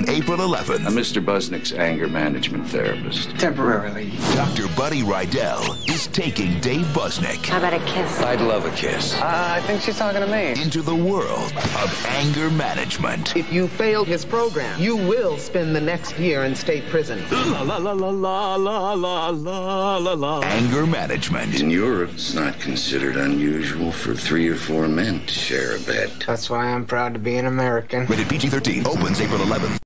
on April 11th. I'm Mr. Buznik's anger management therapist. Temporarily. Dr. Buddy Rydell is taking Dave Busnick How about a kiss? I'd love a kiss. Uh, I think she's talking to me. into the world of anger management. If you fail his program, you will spend the next year in state prison. La la la la la la la la la. Anger management. In Europe, it's not considered unusual for three or four men to share a bed. That's why I'm proud to be an American. Rated PG 13. Opens April 11th.